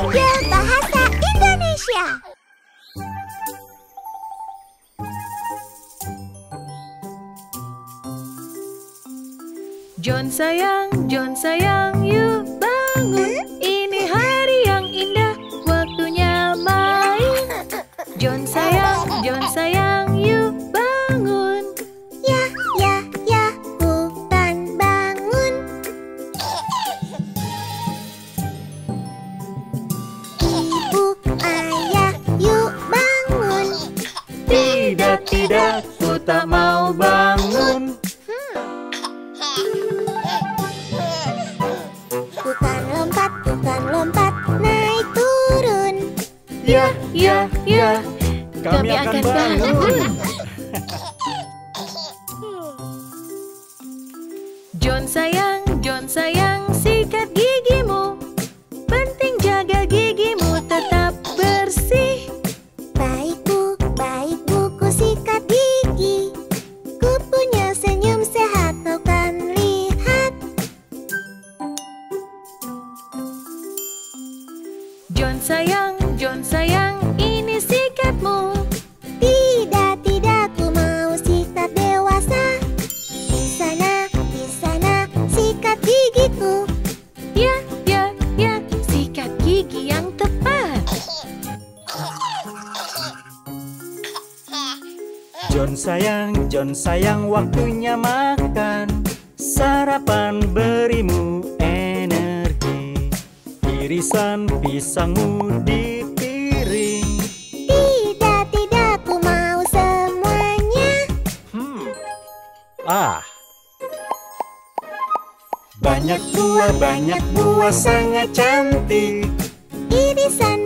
Angel Bahasa Indonesia. John sayang, John sayang, yuk tak mau bangun. Bukan lompat, bukan lompat, naik turun. Ya, ya, ya. Kami akan bangun. John sayang, John sayang, sikat gigimu. Sayang, waktunya makan. Sarapan berimu energi. Irisan pisangmu di piring. Tidak, tidak, ku mau semuanya. Hmm. Ah. Banyak buah, banyak buah sangat cantik. Irisan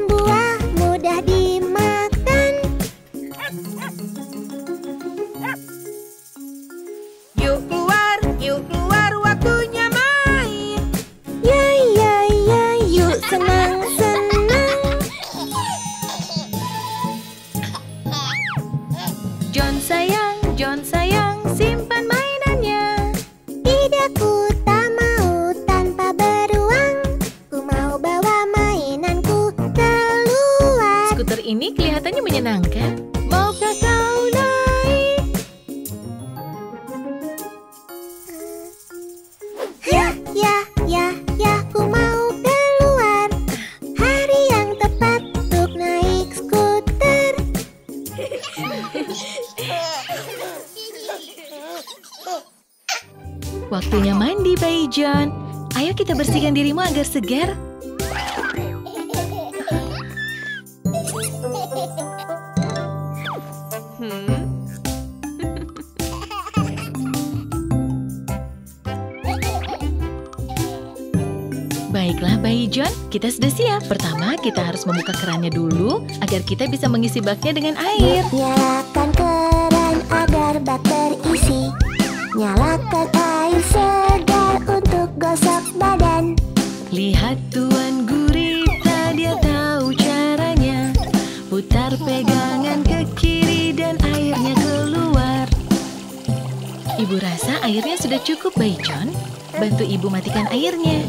John. Ayo kita bersihkan dirimu agar segar. Baiklah, Bayi John, kita sudah siap. Pertama, kita harus membuka kerannya dulu agar kita bisa mengisi baknya dengan air. Nyalakan keran agar bak terisi. Nyalakan Rasa airnya sudah cukup, Bayi John. Bantu ibu matikan airnya.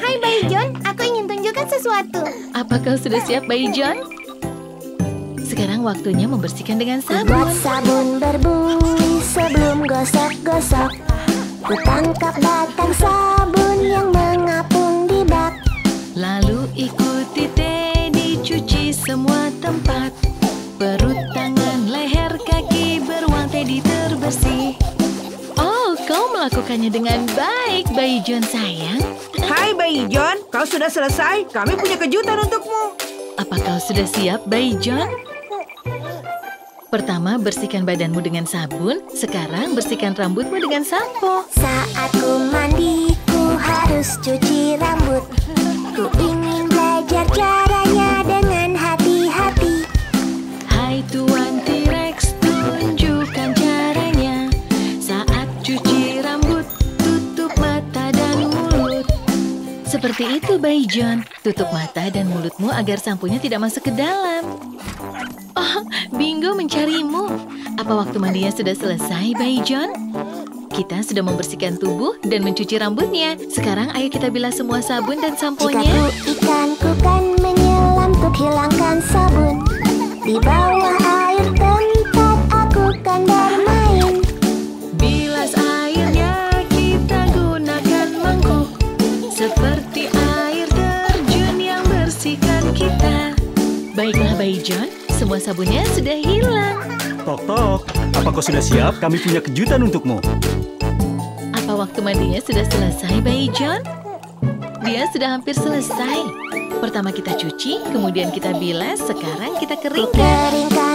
Hai Bayi John, aku ingin tunjukkan sesuatu. Apa kau sudah siap, Bayi John? Sekarang waktunya membersihkan dengan Buat sabun. sabun berbunyi sebelum gosok-gosok. Ku tangkap batang sabun yang mengapung di bak. Lalu ikuti Teddy cuci semua tempat. Kaki beruang Teddy terbersih. Oh, kau melakukannya dengan baik, Bayi John sayang. Hai Bayi John, kau sudah selesai? Kami punya kejutan untukmu. Apa kau sudah siap, Bayi John? Pertama, bersihkan badanmu dengan sabun. Sekarang, bersihkan rambutmu dengan sampo. Saat ku mandi, ku harus cuci rambut. Ku ingin belajar caranya Seperti itu, Bayi John. Tutup mata dan mulutmu agar sampunya tidak masuk ke dalam. Oh, Bingo mencarimu. Apa waktu mandinya sudah selesai, Bayi John? Kita sudah membersihkan tubuh dan mencuci rambutnya. Sekarang ayo kita bilas semua sabun dan samponya. ku ikan, kan menyelam untuk hilangkan sabun Di bawah air tempat Bayi John, semua sabunnya sudah hilang Tok tok, apa kau sudah siap? Kami punya kejutan untukmu. Apa waktu mandinya sudah selesai Bayi John? Dia sudah hampir selesai Pertama kita cuci, kemudian kita bilas, sekarang kita keringkan keringkan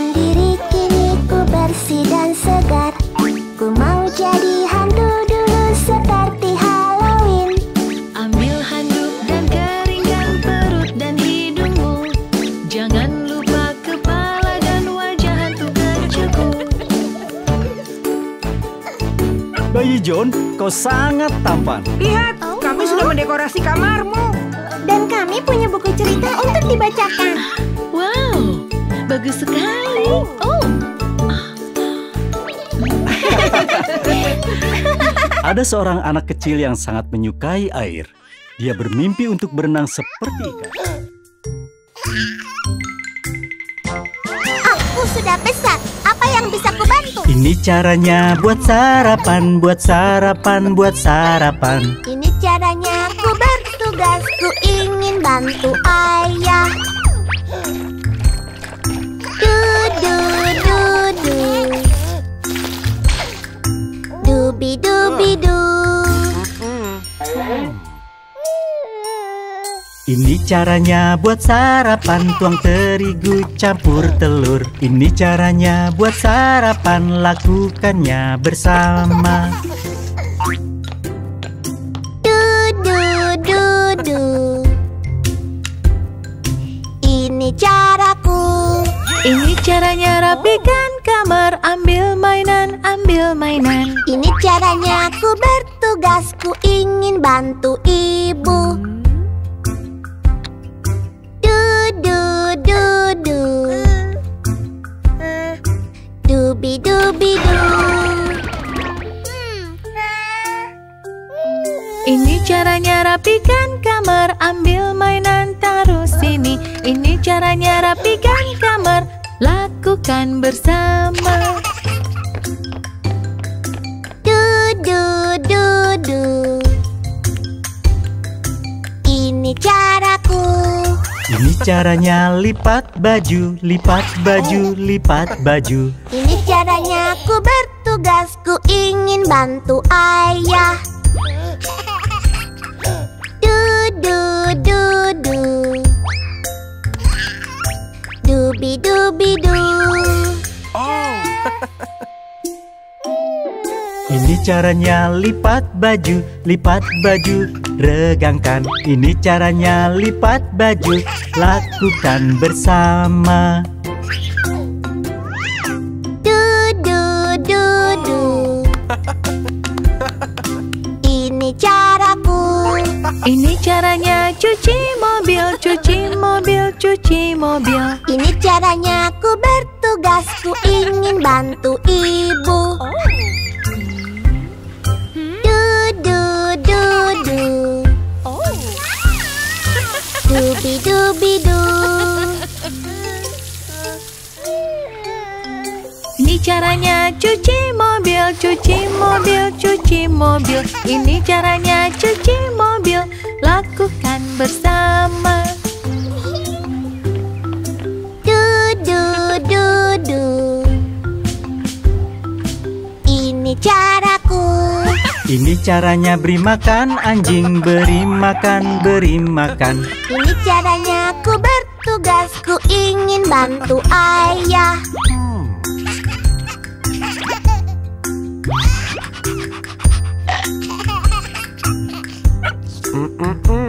John, kau sangat tampan. Lihat, kami sudah mendekorasi kamarmu. Dan kami punya buku cerita untuk dibacakan Wow, bagus sekali Oh, Ada seorang anak kecil yang sangat menyukai air. Dia bermimpi untuk berenang seperti ikan. Aku sudah besar, apa yang bisa? Ini caranya buat sarapan, buat sarapan, buat sarapan. Ini caranya ku bertugas, ku ingin bantu ayah. Ini caranya buat sarapan, tuang terigu campur telur. Ini caranya buat sarapan, lakukannya bersama. Du du du du. Ini caraku. ini caranya rapikan kamar Ambil mainan, ambil mainan Ini caranya ku bertugas, ku ingin bantu ibu. Caranya rapikan kamar Ambil mainan taruh sini Ini caranya rapikan kamar Lakukan bersama Du du du du. Ini caraku. Ini caranya lipat baju, lipat baju, lipat baju. Ini caranya ku bertugas, ku ingin bantu ayah. Dubi du. Ini caranya lipat baju, lipat baju, regangkan. Ini caranya lipat baju, lakukan bersama. Du du du du. Ini caraku. Ini caranya cuci mobil Cuci mobil, cuci mobil Ini caranya ku bertugas, ku ingin bantu ibu. Du du du du. Dubi dubi du. Ini caranya cuci mobil Cuci mobil, cuci mobil Ini caranya cuci mobil Lakukan bersama caraku. Ini caranya beri makan anjing, beri makan, beri makan. Ini caranya ku bertugas, ku ingin bantu ayah. Ini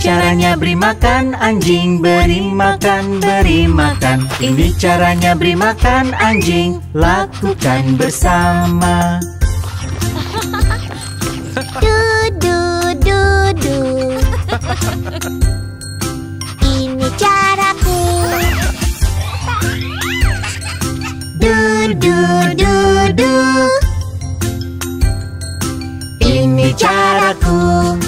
caranya beri makan anjing, beri makan, beri makan. Ini caranya beri makan anjing, lakukan bersama. Du du du du. Ini caraku. du du du Ini caraku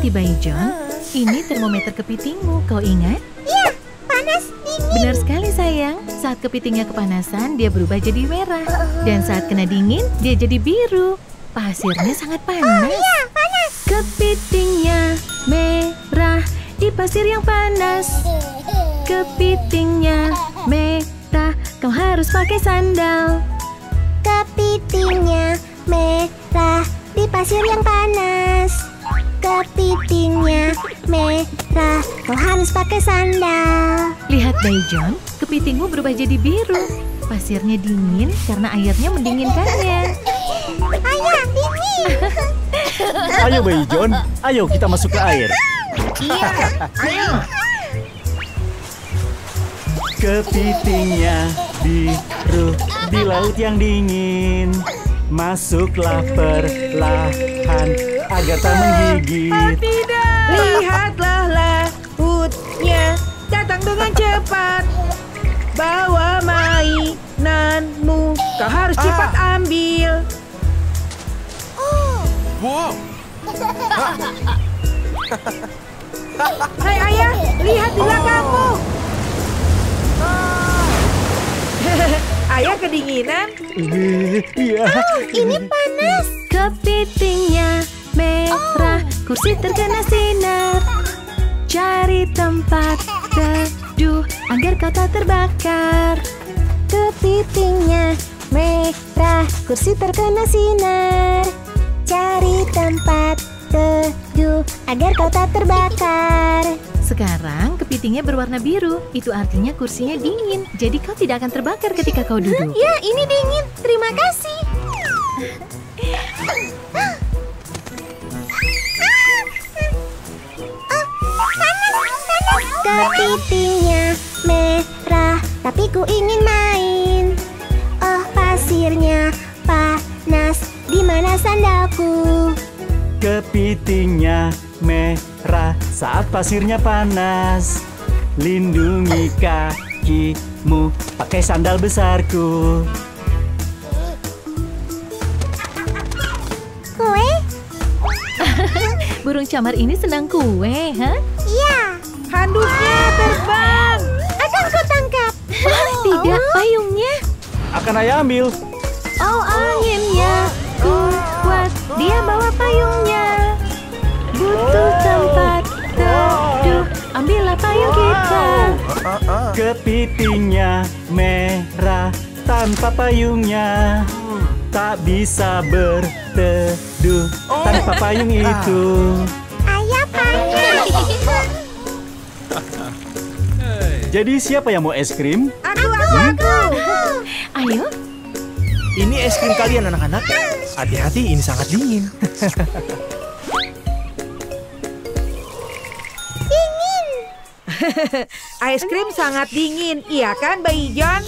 Hati-hati bayi John, ini termometer kepitingmu, kau ingat? Iya, panas dingin Benar sekali sayang, saat kepitingnya kepanasan dia berubah jadi merah. Dan saat kena dingin dia jadi biru. Pasirnya sangat panas. Iya, panas Kepitingnya merah di pasir yang panas. Kepitingnya merah, kau harus pakai sandal. Kepitingnya merah di pasir yang panas Kepitingnya merah Kau harus pakai sandal Lihat John, kepitingmu berubah jadi biru. Pasirnya dingin karena airnya mendinginkannya. Ayah, dingin Ayo bayi John, ayo kita masuk ke air. Iya, ayo. Kepitingnya biru di laut yang dingin. Masuklah perlahan agar tak menggigit. Lihatlah lautnya datang dengan cepat. Bawa mainanmu, kau harus cepat ambil. Hai ayah, lihat di belakangmu. ayah kedinginan. Iya. Ini panas Kepitingnya merah, kursi terkena sinar. Cari tempat teduh agar kau tak terbakar. Kepitingnya merah Kursi terkena sinar Cari tempat teduh Agar kau tak terbakar Sekarang kepitingnya berwarna biru, itu artinya kursinya dingin. Jadi kau tidak akan terbakar ketika kau duduk. Ya, ini dingin. Terima kasih. Kepitingnya merah, tapi ku ingin main. Oh, pasirnya panas. Di mana sandalku? Kepitingnya merah saat pasirnya panas. Lindungi kakimu pakai sandal besarku. Kue? Burung camar ini senang kue, ha? Iya. Handuknya terbang. Akan ku tangkap. Tidak, payungnya. Akan ayah ambil. Oh, anginnya kuat. Dia bawa payungnya. Butuh tempat teduh. Ambillah payung kita. Kepitingnya merah tanpa payungnya. Tak bisa berteduh tanpa payung itu. Jadi siapa yang mau es krim? Aku, aku, aku. Ayo, Ini es krim kalian anak-anak. Hati-hati, ini sangat dingin. Ice cream sangat dingin, iya kan Bayi John?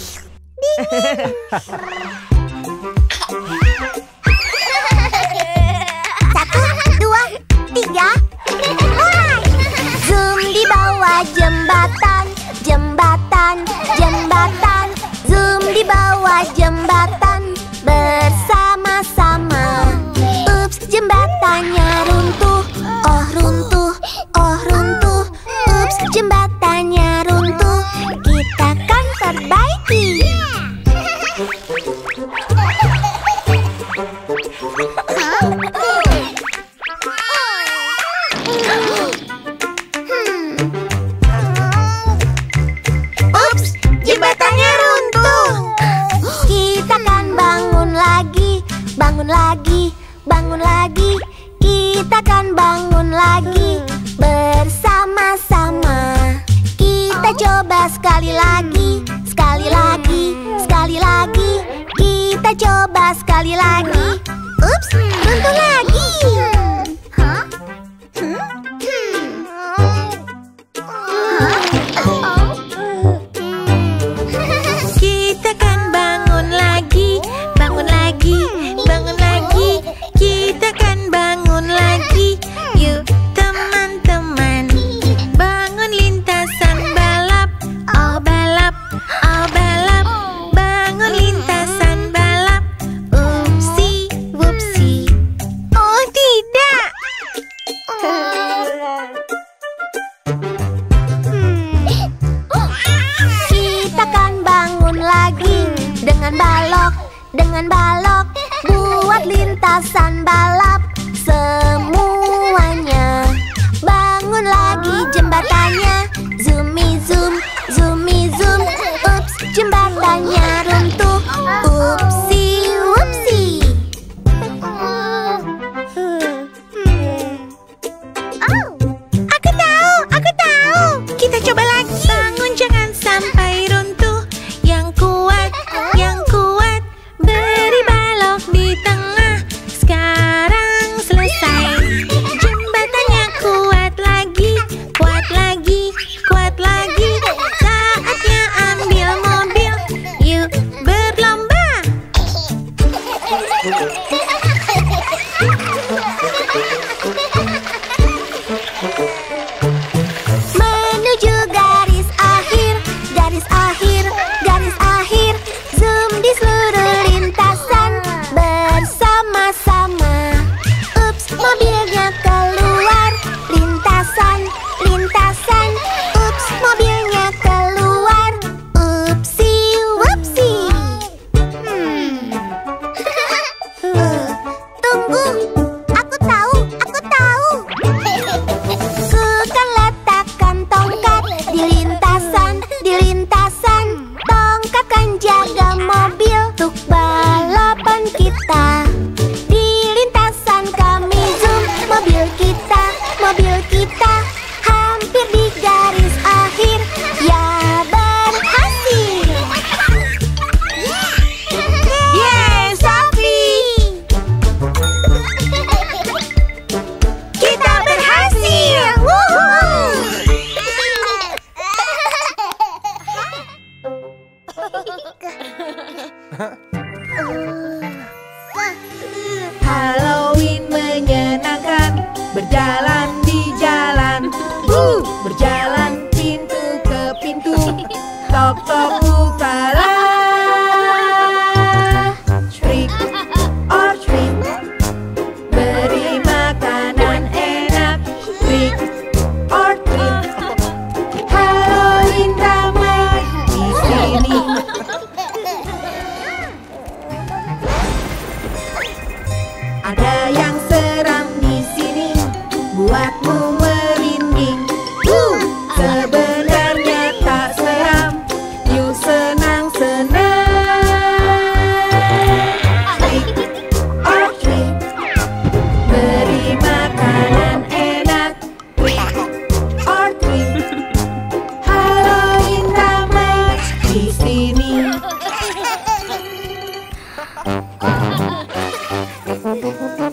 Satu, dua, tiga. Zoom di bawah jembatan, jembatan. Zoom di bawah jembatan lagi bersama-sama. Kita coba sekali lagi, sekali lagi, sekali lagi. Kita coba sekali lagi. Ups, runtuh lagi.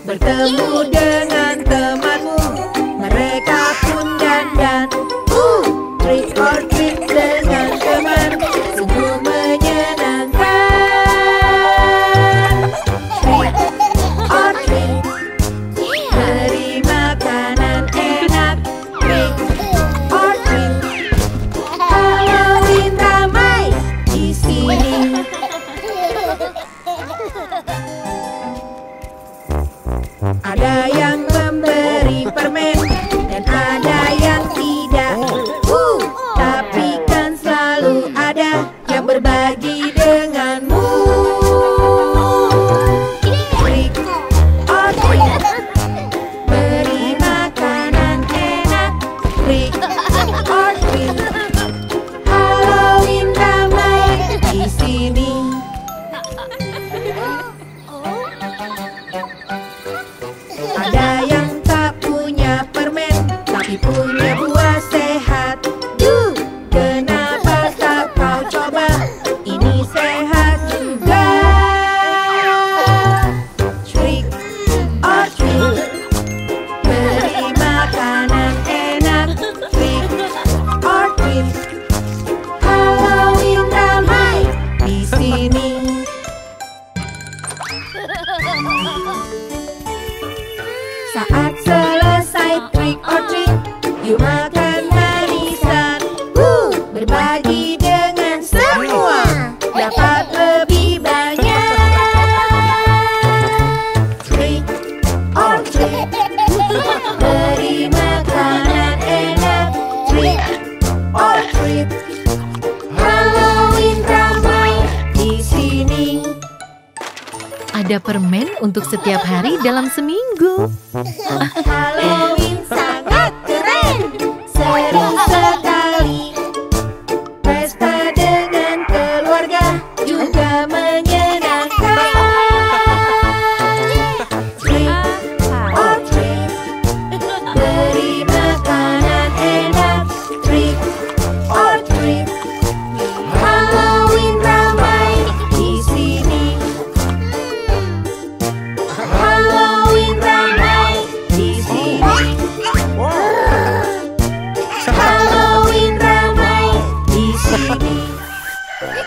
bertemu dengan temanmu. Mereka pun dandan. Uh, three or two. Dalam seminggu.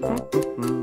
penuh Domba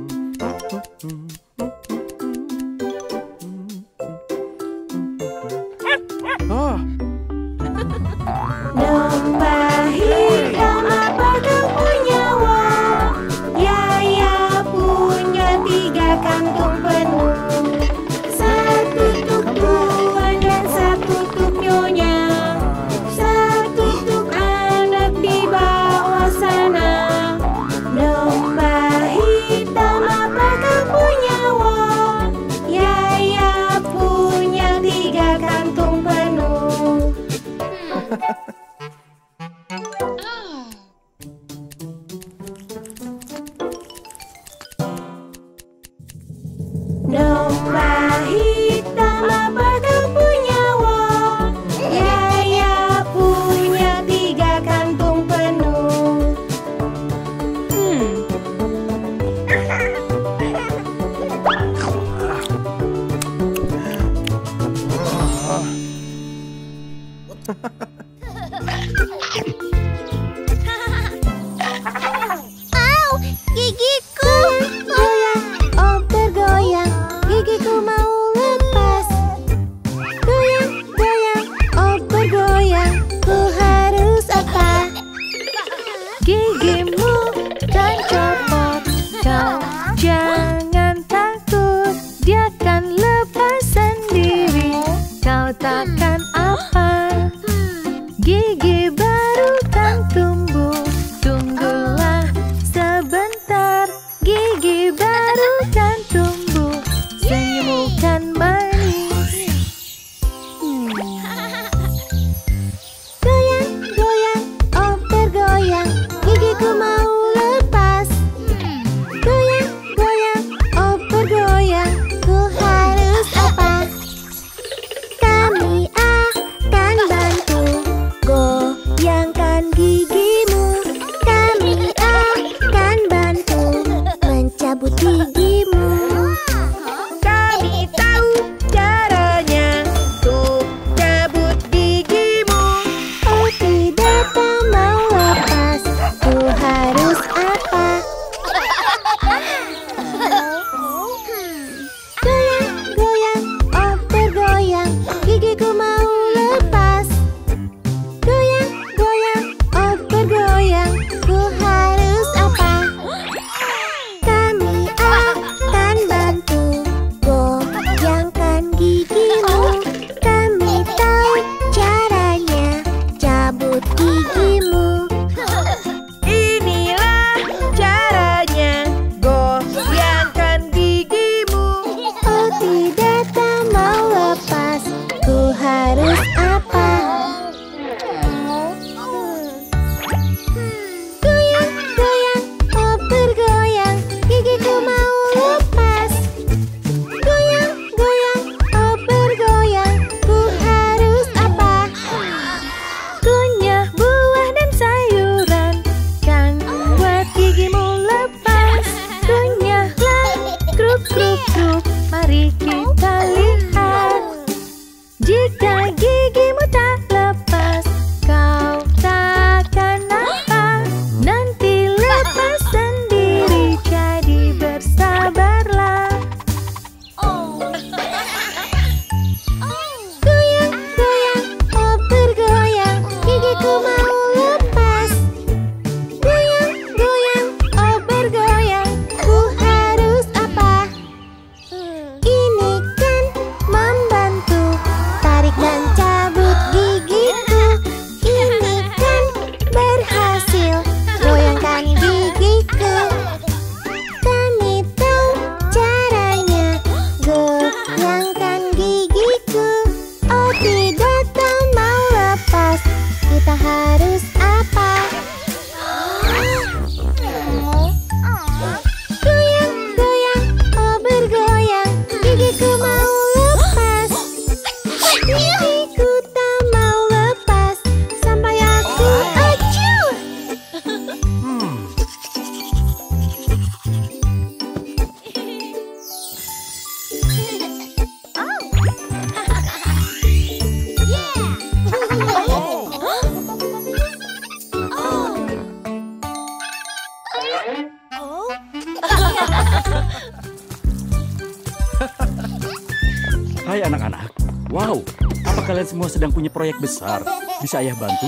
besar? Bisa ayah bantu?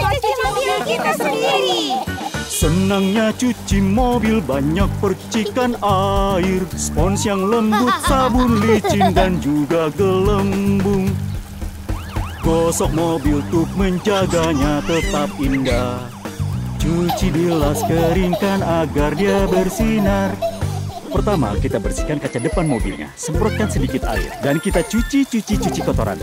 Cuci mobil kita sendiri. Senangnya cuci mobil banyak percikan air. Spons yang lembut, sabun licin dan juga gelembung. Gosok mobil untuk menjaganya tetap indah. Cuci bilas keringkan agar dia bersinar. Pertama kita bersihkan kaca depan mobilnya. Semprotkan sedikit air. Dan kita cuci-cuci-cuci kotoran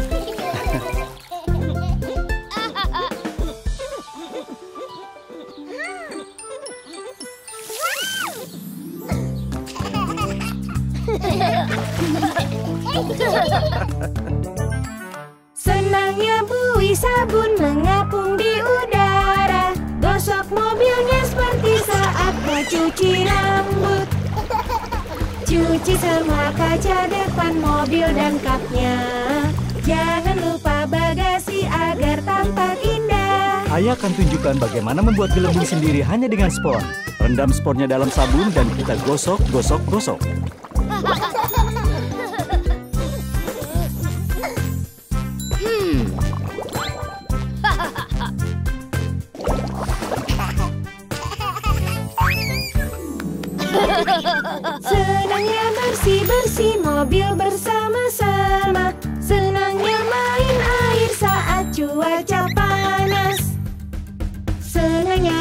akan tunjukkan bagaimana membuat gelembung sendiri hanya dengan spon. Rendam sponnya dalam sabun dan kita gosok, gosok, gosok. Senangnya bersih-bersih mobil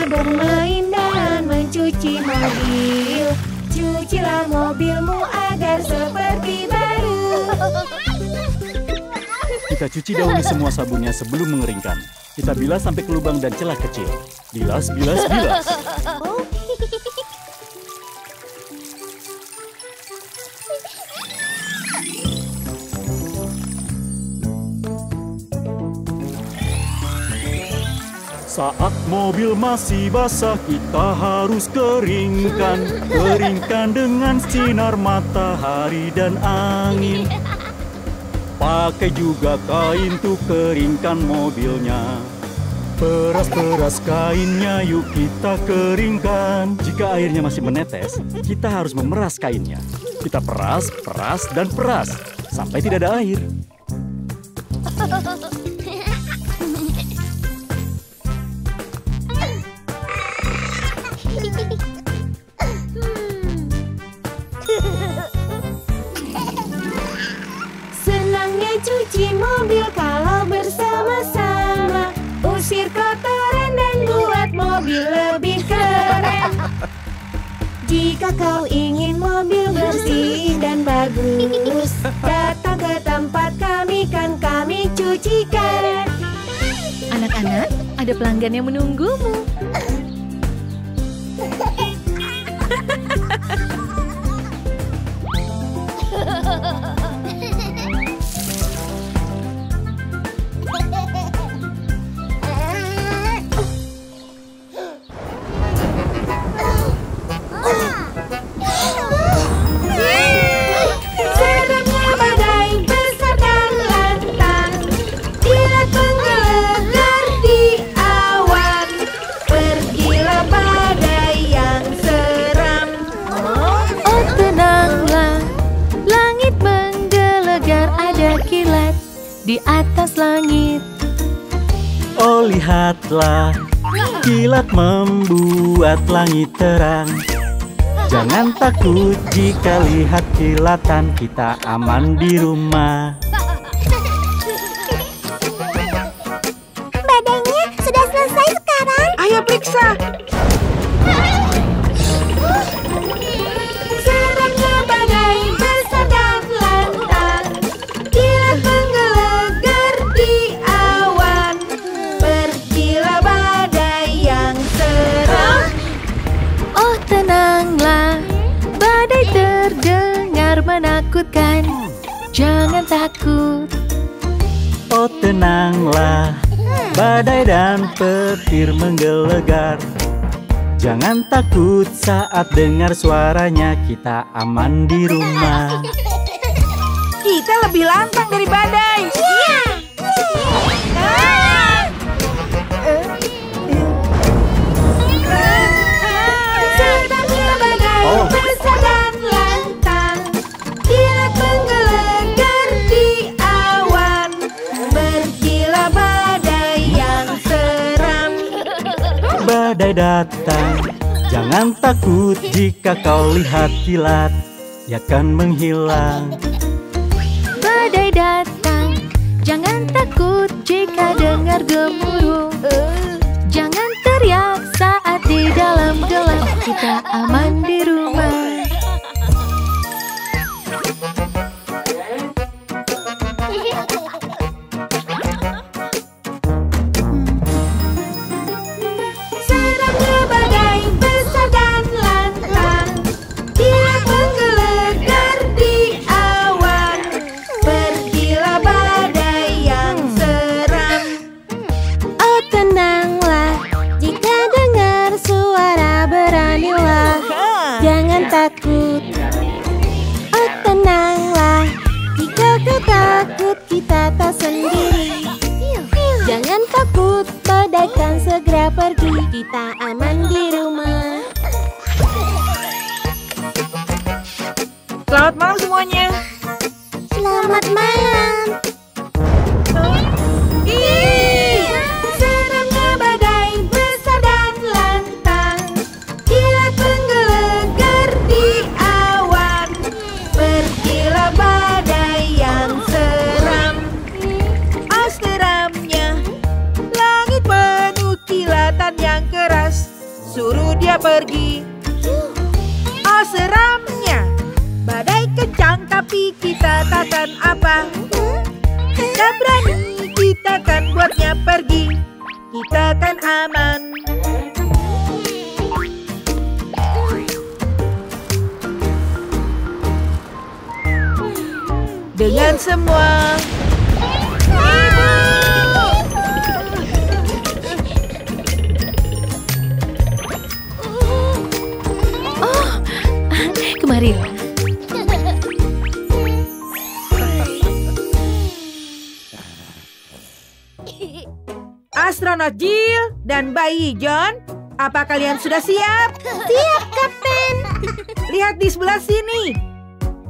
bermain dan mencuci mobil Cucilah mobilmu agar seperti baru Kita cuci dahulu semua sabunnya sebelum mengeringkan. Kita bilas sampai ke lubang dan celah kecil. Bilas, bilas, bilas. Saat mobil masih basah kita harus keringkan. Keringkan dengan sinar matahari dan angin. Pakai juga kain tuh keringkan mobilnya. Peras-peras kainnya yuk kita keringkan. Jika airnya masih menetes, kita harus memeras kainnya. Kita peras, peras, dan peras. Sampai tidak ada air Jika kau ingin mobil bersih dan bagus Datang ke tempat kami kan kami cucikan Anak-anak, ada pelanggan yang menunggumu. Terang. Jangan takut jika lihat kilatan kita aman di rumah badai dan petir menggelegar Jangan takut saat dengar suaranya kita aman di rumah Kita lebih lantang dari badai. Badai datang, jangan takut jika kau lihat kilat, ia akan menghilang. Badai datang, jangan takut jika dengar gemuruh. Jangan teriak saat di dalam gelap, kita aman di rumah. Semuanya. Selamat malam Ih, Seramnya badai besar dan lantang Kilat menggelegar di awan Berkilau badai yang seram seramnya. Langit penuh kilatan yang keras. Suruh dia pergi. Kencang tapi kita takkan apa. Kita berani, kita kan buatnya pergi. Kita kan aman. Dengan semua Kemari. Astronot Jill dan bayi John, apa kalian sudah siap? Siap, Kapten Lihat di sebelah sini.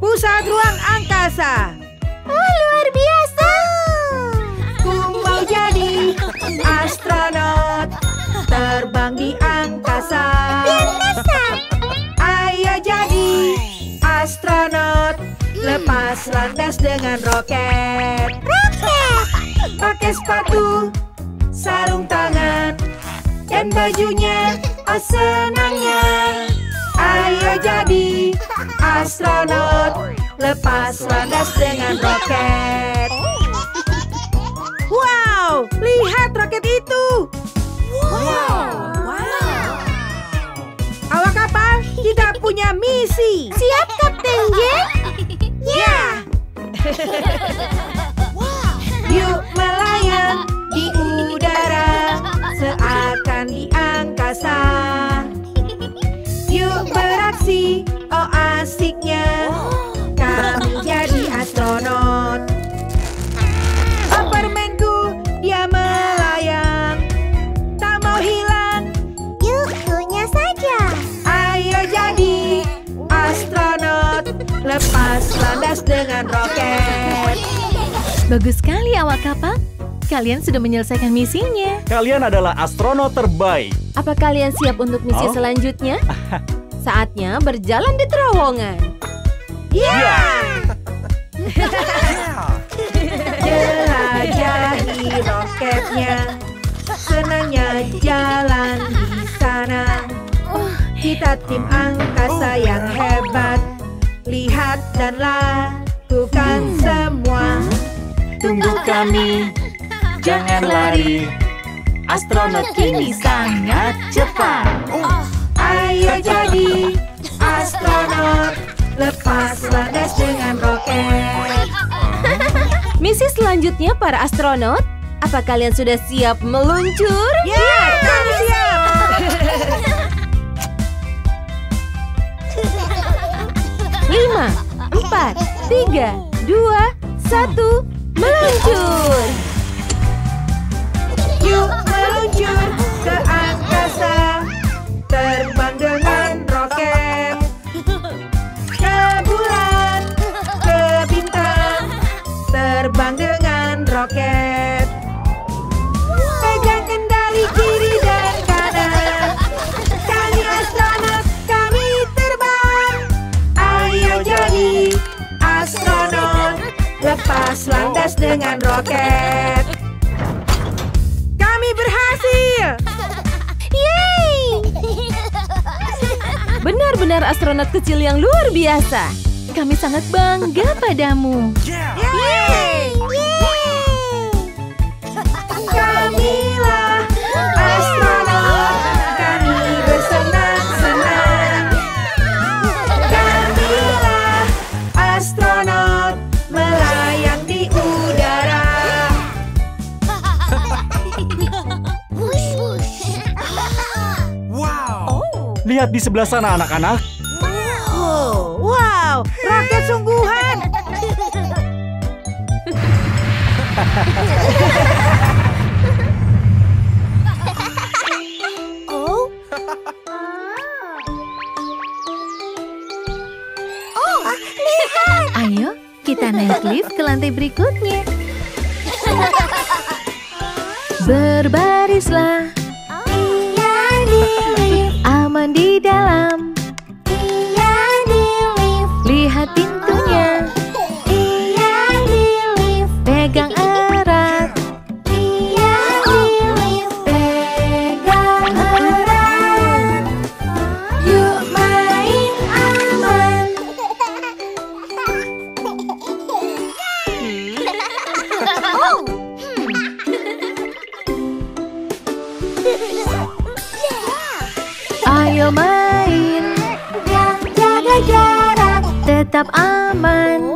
Pusat ruang angkasa. Oh, luar biasa Ku mau jadi astronot terbang di angkasa. Biasa Ayo jadi astronot lepas landas dengan roket. Roket Pakai sepatu, sarung tangan, dan bajunya. Oh senangnya. Ayo jadi astronot lepas landas dengan roket. Wow, lihat roket itu. Awak kapal, kita punya misi. Siap, Kapten Jack Ya. Yuk melayang di udara seakan di angkasa. Yuk beraksi, oh asiknya kami jadi astronot. Oh permenku, dia melayang, tak mau hilang. Yuk, punya saja Ayo jadi astronot, lepas landas dengan roket. Bagus sekali awak kapal. Kalian sudah menyelesaikan misinya. Kalian adalah astronot terbaik. Apa kalian siap untuk misi Oh. selanjutnya? Saatnya berjalan di terowongan. Ya! Jelajahi roketnya Senangnya jalan di sana Kita tim angkasa yang hebat Lihat dan lakukan semua Tunggu kami, jangan lari. Astronot kini sangat cepat. Ayo jadi astronot Lepas landas dengan roket Misi selanjutnya para astronot. Apa kalian sudah siap meluncur? Ya, kami siap Lima, empat, tiga, dua, satu, meluncur! Yuk meluncur ke angkasa Terbang dengan roket. Ke bulan, ke bintang Terbang dengan roket. Pegang kendali kiri dan kanan. Kami astronot, kami terbang. Ayo jadi astronot. Lepas landas dengan roket Benar-benar astronot kecil yang luar biasa. Kami sangat bangga padamu. Yeay! Lihat di sebelah sana anak-anak. Oh, wow, roket sungguhan. Ayo, kita naik lift ke lantai berikutnya. Berbarislah, Ayo main, jaga jarak, tetap aman.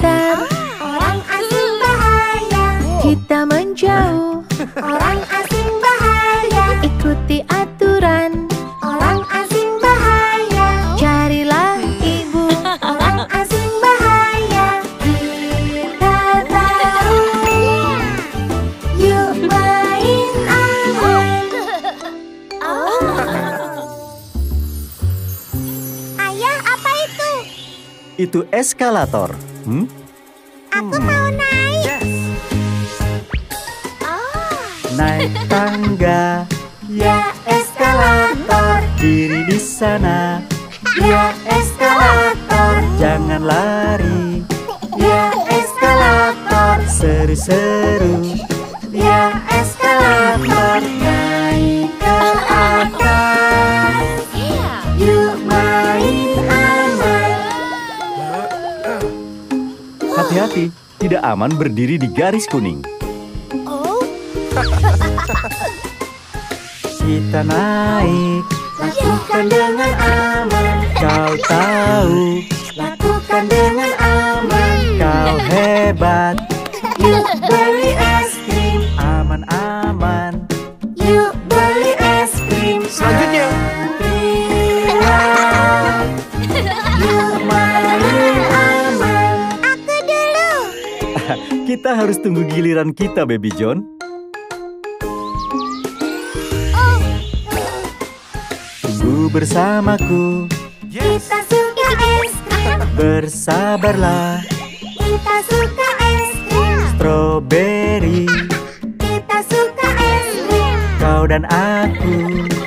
Sekitar, Orang asing bahaya, kita menjauh. orang asing bahaya, Ikuti aturan, orang asing bahaya, carilah ibu. orang asing bahaya. Kita tahu, yuk main aman. Ayah, apa itu? Itu eskalator. Ya eskalator, seru-seru. ya eskalator naik ke atas. Yuk main aman. Hati-hati, tidak aman berdiri di garis kuning. Oh, Kita naik, lakukan dengan aman, kau tahu, lakukan dengan aman. Hebat. Yuk beli es krim, Aman-aman, yuk beli es krim. Selanjutnya. Aku dulu. kita harus tunggu giliran kita, Baby John. Tunggu bersamaku, Kita suka es krim, bersabarlah. Krim, Strawberry, kita suka es krim, kau dan aku.